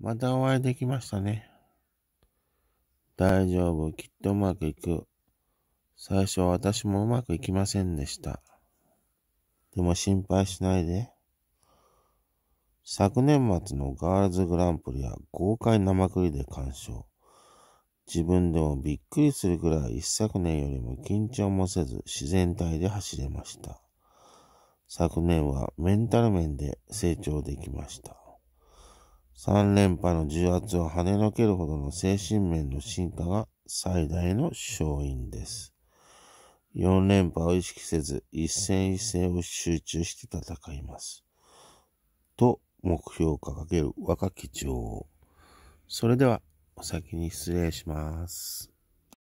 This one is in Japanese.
またお会いできましたね。大丈夫、きっとうまくいく。最初は私もうまくいきませんでした。でも心配しないで。昨年末のガールズグランプリは豪快なまくりで鑑賞。自分でもびっくりするくらい一昨年よりも緊張もせず自然体で走れました。昨年はメンタル面で成長できました。3連覇の重圧を跳ねのけるほどの精神面の進化が最大の勝因です。4連覇を意識せず一戦一戦を集中して戦います。と目標を掲げる若き女王。それではお先に失礼します。